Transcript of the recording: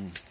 Mm-hmm.